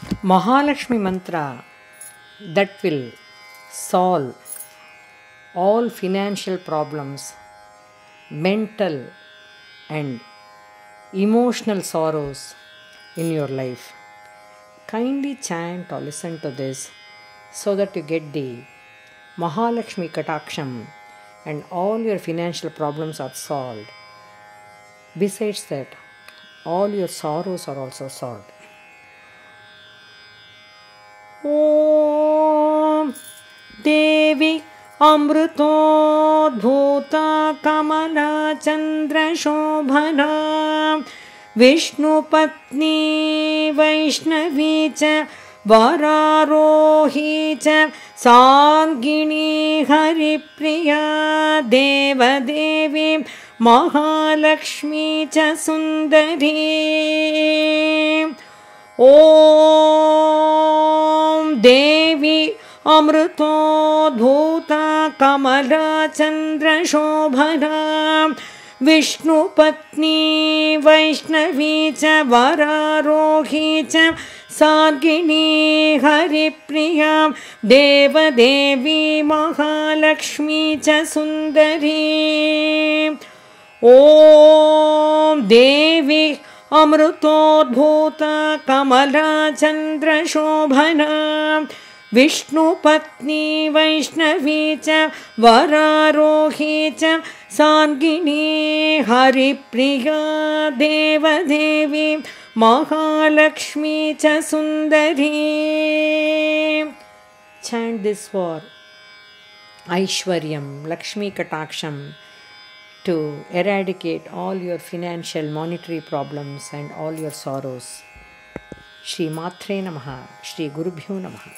Mahalakshmi mantra that will solve all financial problems, mental and emotional sorrows in your life. Kindly chant or listen to this so that you get the Mahalakshmi Kataksham and all your financial problems are solved. Besides that, all your sorrows are also solved. ॐ देवि अमृतोद्भूता कमलाचन्द्रशोभना विष्णुपत्नी वैष्णवी च वरारोही च साङ्गिणी हरिप्रिया देवदेवी महालक्ष्मी च सुन्दरी। ॐ अमृतोद्भूता कमलाचन्द्रशोभना विष्णुपत्नी वैष्णवी च वरारोही च सार्गिणी हरिप्रिया देवदेवी महालक्ष्मी च सुन्दरी। ॐ देवी अमृतोद्भूता कमलाचन्द्रशोभना विष्णुपत्नी वैष्णवी च वरारोही च साङ्गिनी हरिप्रिया देवदेवी महालक्ष्मी च सुन्दरी Lakshmi Kataksham, to eradicate all your financial, monetary problems and all your sorrows. Shri Matre Namaha, Shri Gurubhyo Namaha.